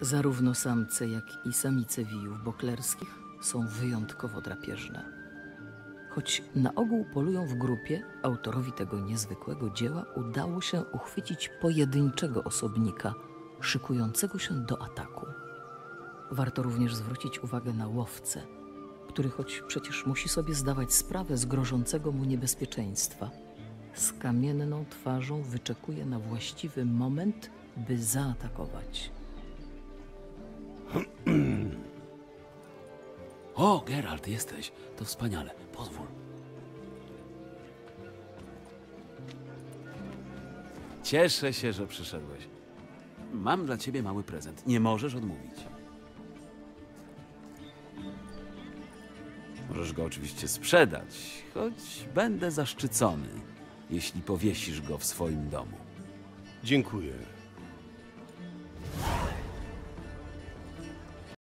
Zarówno samce, jak i samice wijów boklerskich są wyjątkowo drapieżne. Choć na ogół polują w grupie, autorowi tego niezwykłego dzieła udało się uchwycić pojedynczego osobnika, szykującego się do ataku. Warto również zwrócić uwagę na łowcę, który choć przecież musi sobie zdawać sprawę z grożącego mu niebezpieczeństwa, z kamienną twarzą wyczekuje na właściwy moment, by zaatakować. O, Geralt, jesteś. To wspaniale. Pozwól. Cieszę się, że przyszedłeś. Mam dla ciebie mały prezent. Nie możesz odmówić. Możesz go oczywiście sprzedać, choć będę zaszczycony, jeśli powiesisz go w swoim domu. Dziękuję.